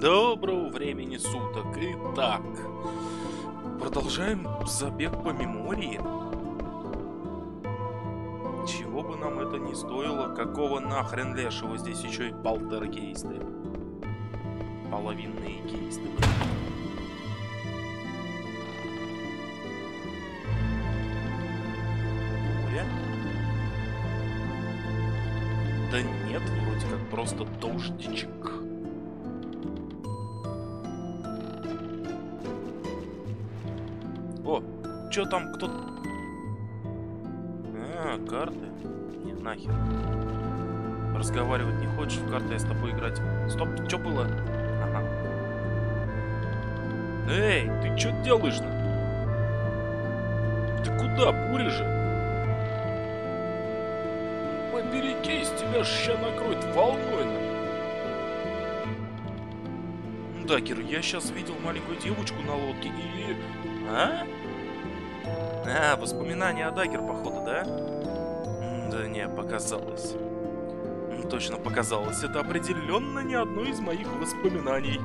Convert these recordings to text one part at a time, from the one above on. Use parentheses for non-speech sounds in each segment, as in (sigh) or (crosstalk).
Доброго времени суток. Итак, продолжаем забег по мемории. Чего бы нам это не стоило, какого нахрен лешего здесь еще и полтергейсты. Половинные гейсты. Море? Да нет, вроде как просто дождичек. Чё там кто... А, карты? Не, нахер. Разговаривать не хочешь, в карты я с тобой играть. Стоп, чё было? Ага. Эй, ты чё делаешь-то? Ты куда, буря же? Поберегись, тебя ща накроет волной. на. Дагер, я сейчас видел маленькую девочку на лодке и... А? А, воспоминания о Дагер, походу, да? Да не, показалось. Точно показалось. Это определенно не одно из моих воспоминаний.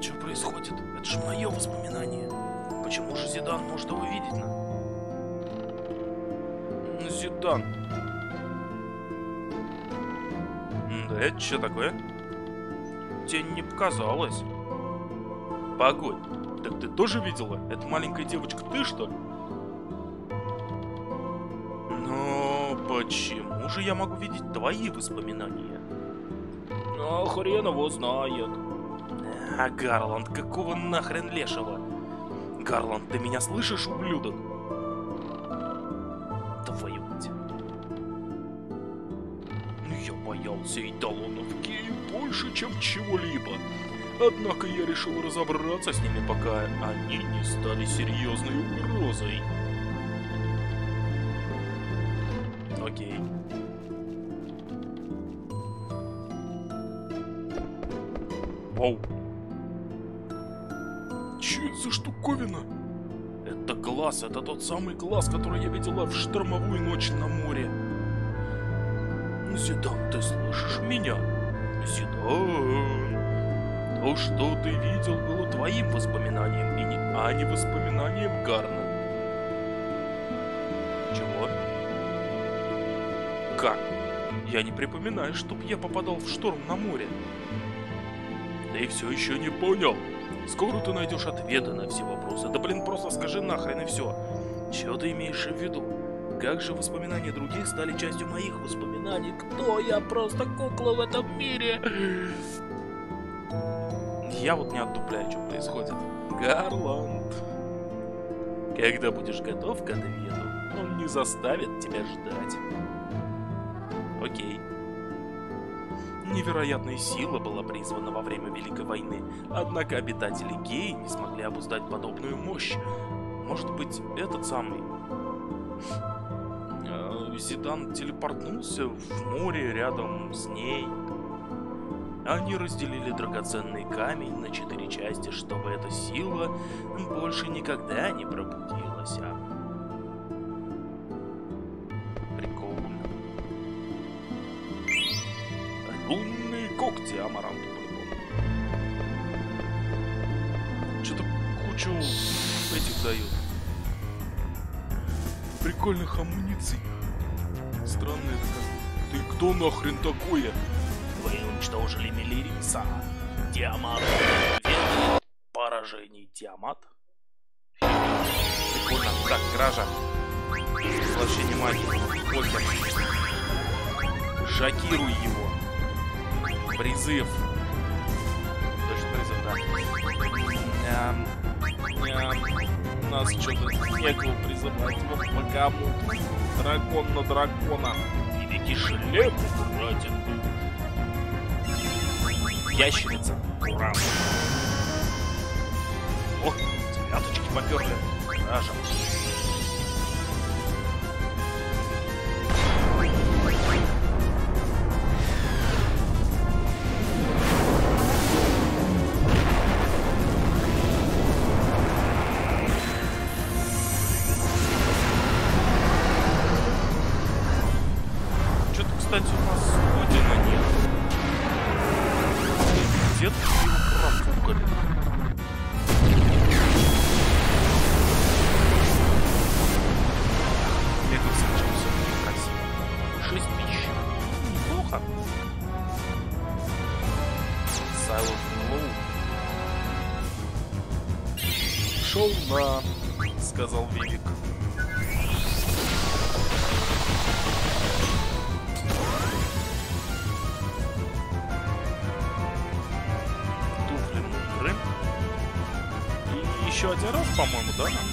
Что происходит? Это же мое воспоминание. Почему же Зидан может его видеть? на? Зидан. Да это что такое? Тебе не показалось. Погодь, так ты тоже видела? Эта маленькая девочка ты, что ли? Но почему же я могу видеть твои воспоминания? Ну, хрен его знает. А, Гарланд, какого нахрен лешего? Гарланд, ты меня слышишь, ублюдок? Твою мать. Ну, Я боялся эталонов геев больше, чем чего-либо. Однако я решил разобраться с ними, пока они не стали серьезной угрозой. Окей. Вау. Че это за штуковина? Это глаз, это тот самый глаз, который я видела в штормовую ночь на море. Зидан, ты слышишь меня? Зидан. То, что ты видел, было твоим воспоминанием, и не, а не воспоминанием Гарна. Чего? Как? Я не припоминаю, чтоб я попадал в шторм на море. Ты все еще не понял. Скоро ты найдешь ответы на все вопросы. Да блин, просто скажи нахрен и все. Чего ты имеешь в виду? Как же воспоминания других стали частью моих воспоминаний? Кто я? Просто кукла в этом мире. Я вот не отдупляю, что происходит. Гарланд. Когда будешь готов к ответу, он не заставит тебя ждать. Окей. Невероятная сила была призвана во время Великой войны, однако обитатели Геи не смогли обуздать подобную мощь. Может быть, этот самый... э, Зидан телепортнулся в море рядом с ней. Они разделили драгоценный камень на четыре части, чтобы эта сила больше никогда не пробудилась. а. Прикольно. Лунные когти Амаранту по-любому. Что-то кучу этих дают. Прикольных амуниций. Странно это как. Ты кто нахрен такое? Вы уничтожили Мелириса. Диамат. Вены поражений Диамат. Прикольно. Так, кража. Воплощение магии. Покер. Шокируй его. Призыв. Точно призыв, да. Ням. Ням. Нас что-то некого призывать. Вот по кому. Дракон на дракона. Великий шлем украден. Ящерица. Ура. О, девяточки поперли. Кража. Неплохо. Silent Glow. Шел на, сказал Вивик. Туфли мудры. И еще один раз, по-моему, да, нам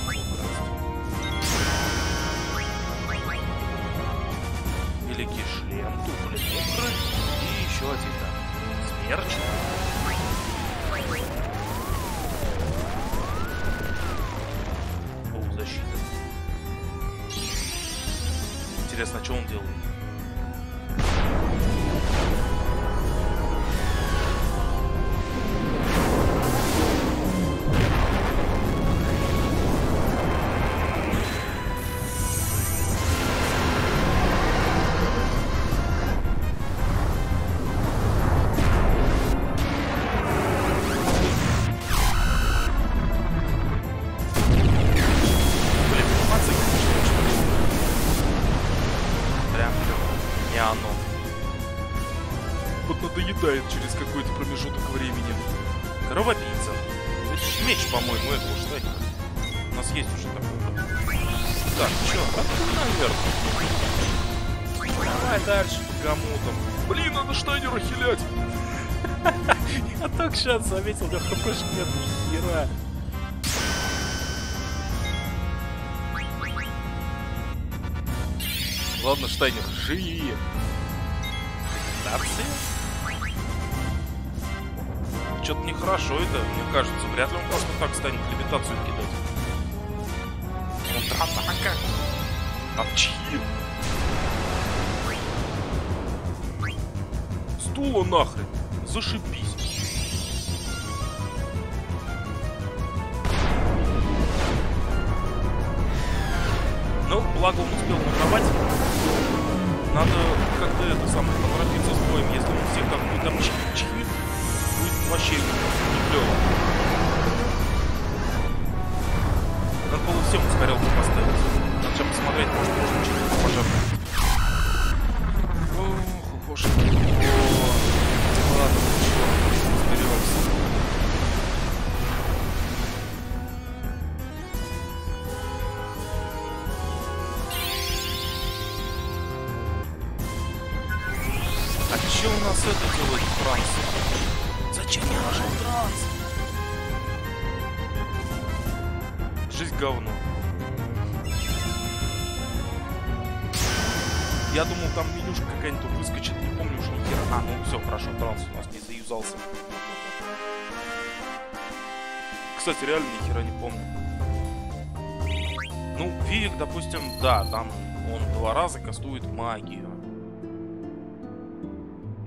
дальше по гамутам. Блин, надо Штайнера хилять! (laughs) Я только сейчас заметил, него хпшек нет ни хера. Ладно, Штайнер, живи. Медитация? Что-то нехорошо это, мне кажется. Вряд ли он просто так станет левитацию кидать. Контратака. Отчи. Стула нахрен. Зашибись. Ну, благо он успел миновать. Надо как-то это самое поторопиться с боем, если он всех будет там чих-чих, будет вообще не клево. А, ну все, хорошо, транс у нас не заюзался. Кстати, реально ни хера не помню. Ну, Вивик, допустим, да, там он два раза кастует магию.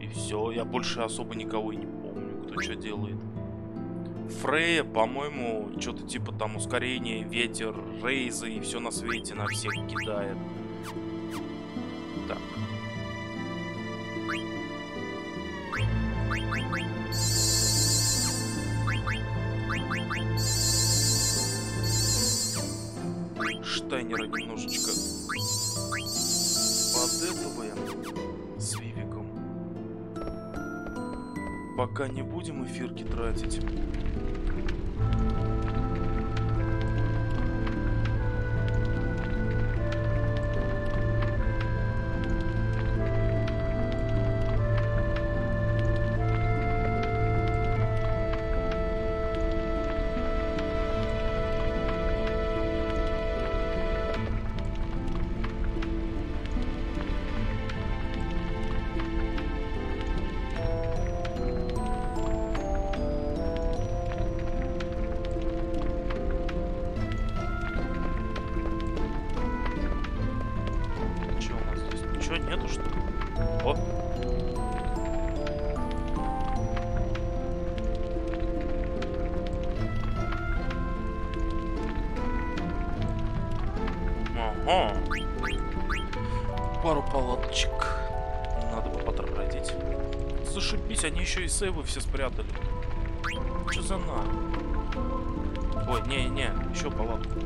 И все, я больше особо никого и не помню, кто что делает. Фрея, по-моему, что-то типа там ускорение, ветер, рейзы и все на свете на всех кидает. Штайнера немножечко подэтываем с Вивиком. Пока не будем эфирки тратить. Пару палаточек. Надо бы потратить. Зашибись, они еще и сейвы все спрятали. Что за на? Ой, не-не, еще палатку.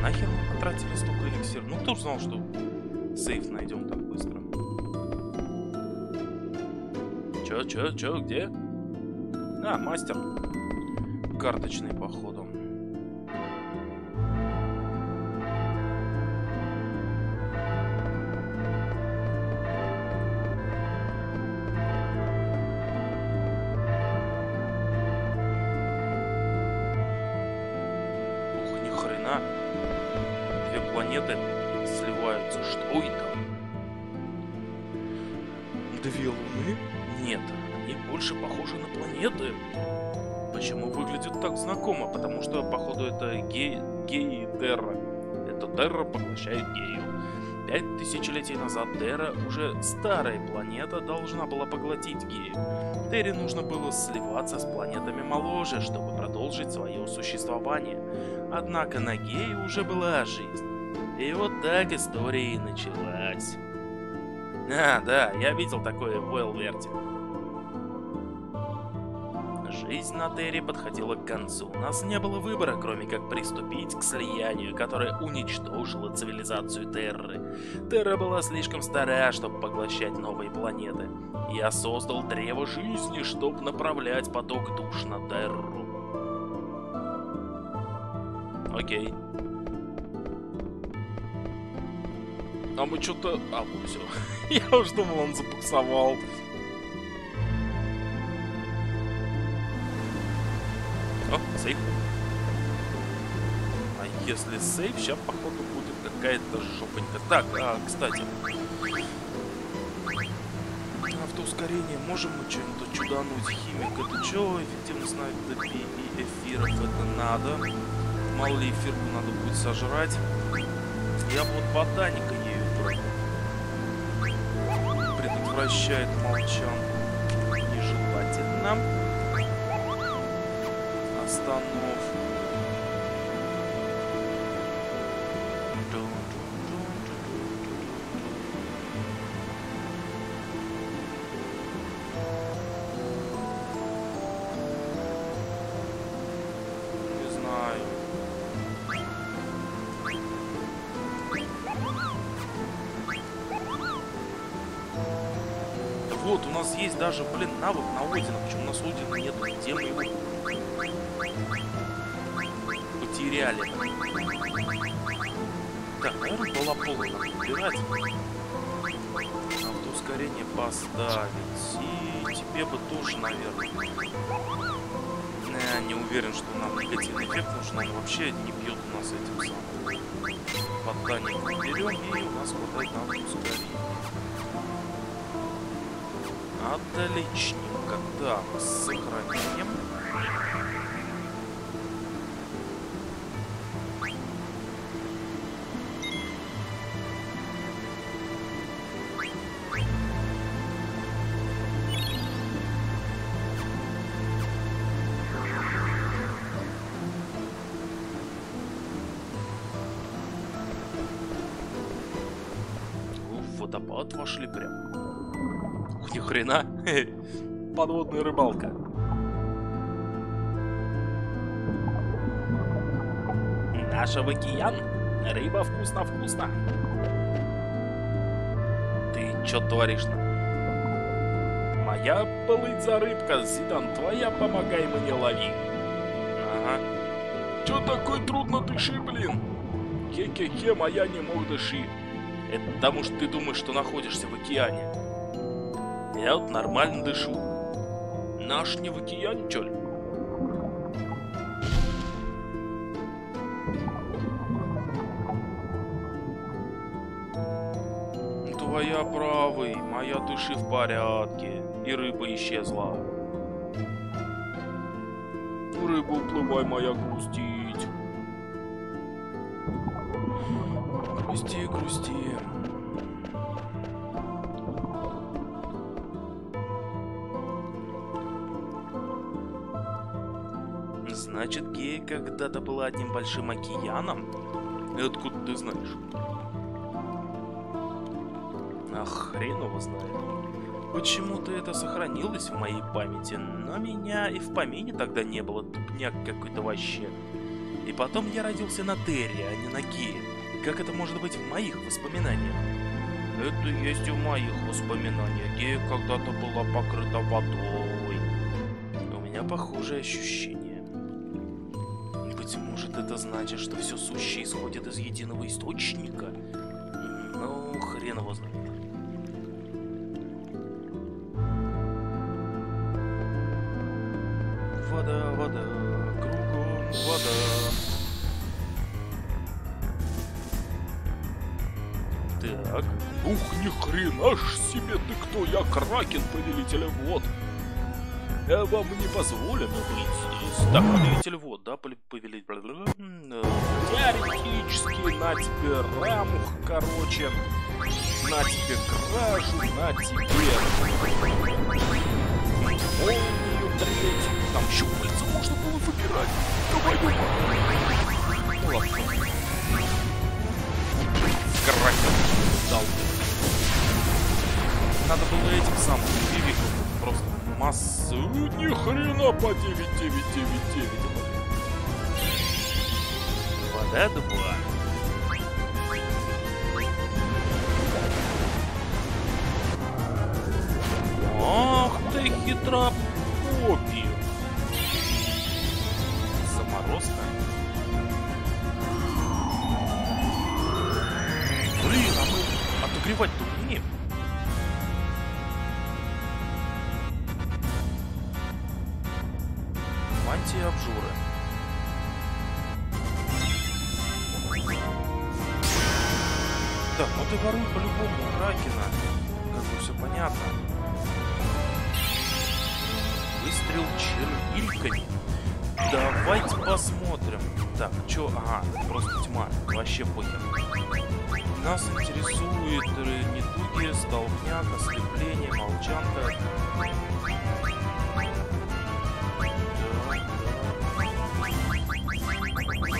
Нахер потратили столько эликсиров? Ну кто ж знал, что сейф найдем так быстро? Чё, чё, чё, где? А, мастер. Карточный, походу. Знакомо? Потому что, походу, это гей, гей Терра. Это Терра поглощает гею. Пять тысячелетий назад Терра, уже старая планета, должна была поглотить гею. Терре нужно было сливаться с планетами моложе, чтобы продолжить свое существование. Однако на гее уже была жизнь. И вот так история и началась. А, да, я видел такое в Уэлверте. Жизнь на Терре подходила к концу. У нас не было выбора, кроме как приступить к слиянию, которое уничтожило цивилизацию Терры. Терра была слишком стара, чтобы поглощать новые планеты. Я создал древо жизни, чтобы направлять поток душ на Терру. Окей. А мы что-то... А, все. (laughs) Я уж думал, он забуксовал. О, сейф. А если сейф, сейчас, походу, будет какая-то жопонька. Так, а, кстати. Автоускорение. Можем мы что-нибудь чудануть? Химик, это что? Эффективность на и эфиров это надо. Мало ли эфирку надо будет сожрать. Я вот ботаника ею предотвращает молчанку. Нежелательно. Да Вот, у нас есть даже, блин, навык на Одина. Почему у нас Одина нет? Где мы его потеряли? Так, наверное, была полная убирать. Автоускорение поставить. И тебе бы тоже, наверное. Не, не уверен, что нам негативный эффект, потому что он вообще не бьет у нас этим самым. Ботаник берем, и у нас хватает на автоускорение. Отличненько. Так, сохраним. Вошли прям. Ух, ни хрена. (laughs) Подводная рыбалка. Наша в океан. Рыба вкусно-вкусно. Ты чё творишь -то? Моя плыть рыбка, Зидан, твоя помогай мне лови. Ага. Чё такой трудно дыши, блин? Хе-хе-хе, моя не мог дыши. Это потому что ты думаешь, что находишься в океане. Я вот нормально дышу. Наш не в океане, чё ли? Твоя правый, моя дыши в порядке. И рыба исчезла. Рыба, уплывай, моя грустить. Грусти, грусти. Значит, Гея когда-то была одним большим океаном? Откуда ты знаешь? А хрен его знает. Почему-то это сохранилось в моей памяти, но меня и в помине тогда не было, тупняк какой-то вообще. И потом я родился на Терре, а не на Гее. Как это может быть в моих воспоминаниях? Это есть в моих воспоминаниях. Гея когда-то была покрыта водой. У меня похожее ощущение. Быть может, это значит, что все сущее исходит из единого источника? Ну, хрен его знает. Ни хрена ж себе ты кто, я Кракен, повелитель вод. Я вам не позволено быть здесь. Так, повелитель вод, да, повелитель... Теоретически на тебе рамух, короче. На тебе кражу, на тебе... Молнию третью. Там щупальца можно было выбирать. Твою... Ну Ни хрена по 9, 9, 9, 9. Вода 2. Ах ты хитра ты воруй по-любому у Кракена. Как бы все понятно. Выстрел червильками. Давайте посмотрим. Так, чё? Ага, просто тьма. Вообще похер. Нас интересует недуги, столбняк, ослепление, молчанка.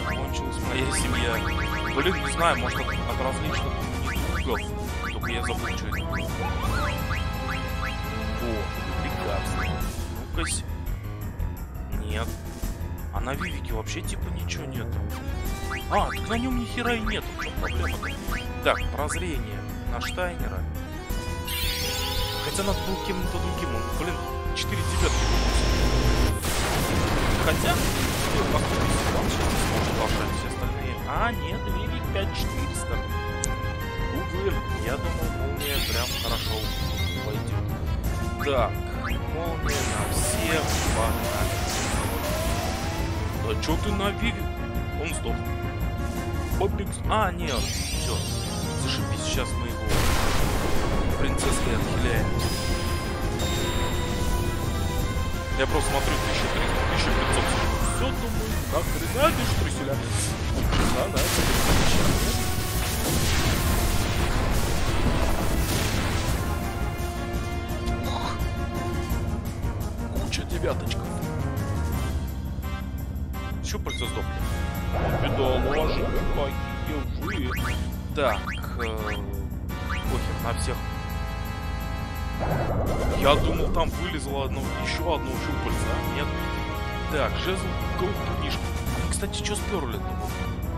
Кончилась моя семья. Блин, не знаю, может от, от различных недугов. Только я забыл, что это. О, лекарство. Ну-кась. Нет. А на Вивике вообще типа ничего нету. А, так на нем ни хера и нету. Проблема-то? Так, прозрение на Штайнера. Хотя надо было кем-то другим. Он, блин, 4 девятки Хотя, ну, поскольку он сейчас сможет лошадь все остальные. А, нет, Вивик 5400. Увы, я думал, молния прям хорошо пойдет. Так, молния на всех погнали. Да чё ты на Вивик? Он сдох. Бобрикс. А, нет, все. Зашибись, сейчас мы его принцесской отхиляем. Я просто смотрю 1300, 1500. Все, думаю, нахрена ты штруселя? Щупальца сдохли. Бедоложи, какие вы. Так, э, похер, на всех. Я думал, там вылезло одно, еще одно щупальце, а нет. Так, жезл колтунишка. А, кстати, что сперли-то?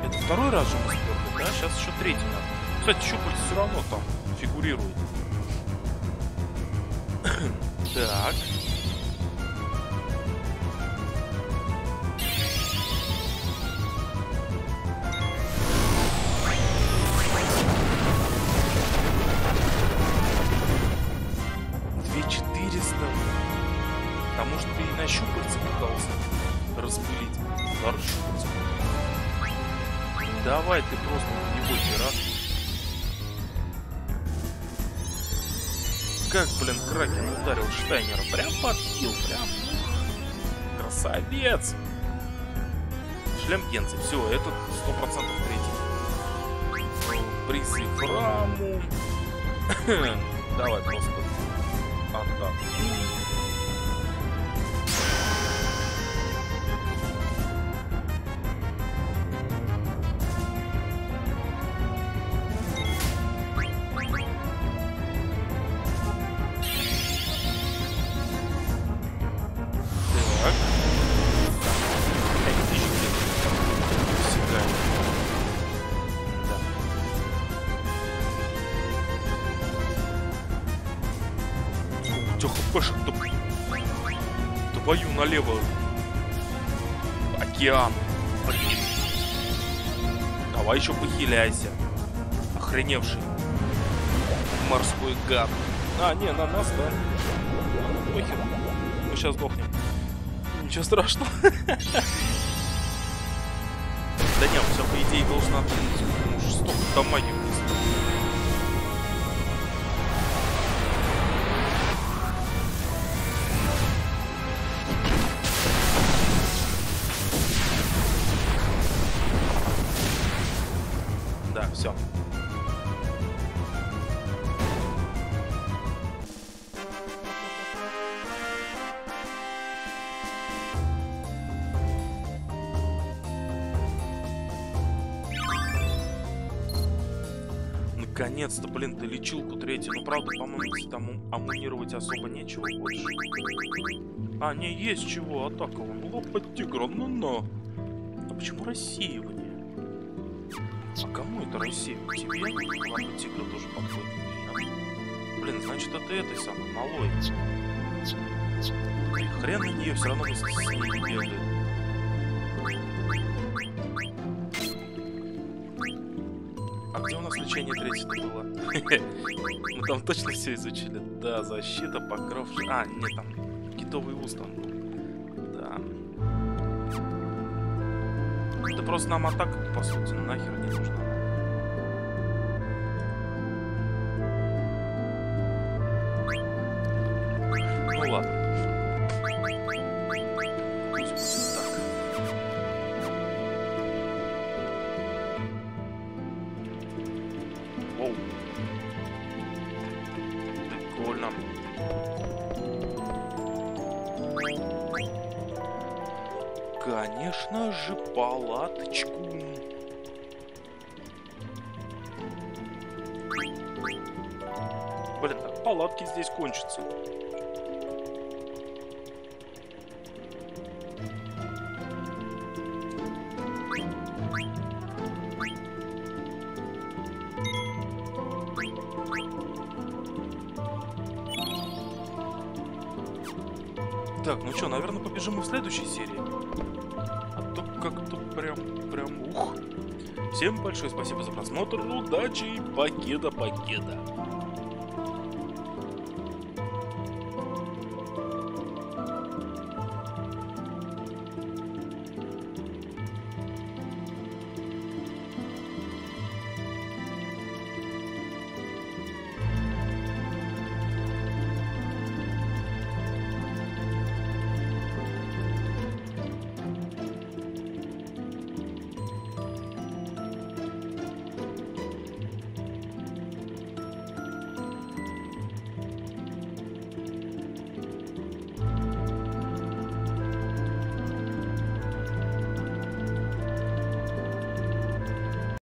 Это второй раз же мы сперли, да? Сейчас еще третий надо. Кстати, щупальце все равно там фигурирует. (coughs) так. Красавец! Шлем Генцы. Все, сто процентов третий. Призыв раму. (laughs) Давай просто атаку. Налево. Океан. Блин. Давай еще похиляйся. Охреневший. Морской гад. А, не, на нас, да. Похер. Мы сейчас сдохнем. Ничего страшного. (laughs) Да не, все по идее должен открыть. Ну, уж Наконец-то, блин, ты лечилку третью. Ну, правда, по-моему, кстати, там ам- амунировать особо нечего больше. А, не, есть чего, атака вон. Лопа тигра, ну-ну. А почему рассеивание? А кому это рассеивать? Тебе? Лапа тигра тоже подходит? Блин, значит, это этой самой, малой. Хрен на нее, все равно с ней бегали. Лечение третье было? Мы (laughs) там точно все изучили. Да, защита, покров. А, нет, там китовый уст там. Да. Да просто нам атака, по сути, нахер не нужна. Воу. Прикольно. Конечно же, палаточку. Блин, так палатки здесь кончатся. Следующей серии. А то как-то прям, прям ух. Всем большое спасибо за просмотр, удачи и покеда-покеда.